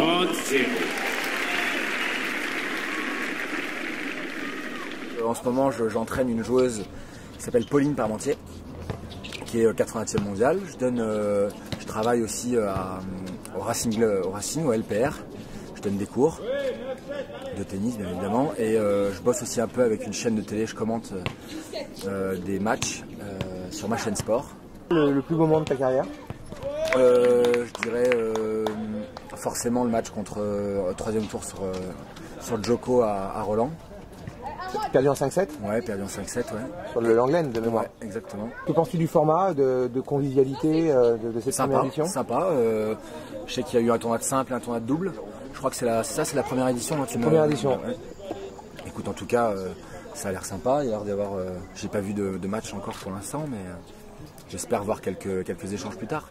30-0. En ce moment, je- j'entraîne une joueuse qui s'appelle Pauline Parmentier, qui est euh, 80e mondiale. Je, donne, euh, je travaille aussi euh, à, au, Racing, au Racing, au LPR. Je donne des cours de tennis, bien évidemment. Et euh, je bosse aussi un peu avec une chaîne de télé. Je commente euh, des matchs euh, sur ma chaîne sport. Le, le plus beau moment de ta carrière? Euh, je dirais euh, forcément le match contre euh, troisième tour sur, euh, sur Joko à, à Roland. Perdu en 5-7 Ouais, perdu en 5-7, ouais. sur le Langlaine de mémoire. Ouais, exactement. Que penses-tu du format, de, de convivialité euh, de, de cette Sympa, première édition? sympa. euh, je sais qu'il y a eu un tournoi de simple et un tournoi de double. Je crois que c'est la, ça, c'est la première édition. hein, tu Première édition. Ouais. Écoute, en tout cas, euh, ça a l'air sympa. Il a l'air d'avoir. J'ai pas vu de, de match encore pour l'instant, mais j'espère voir quelques quelques échanges plus tard.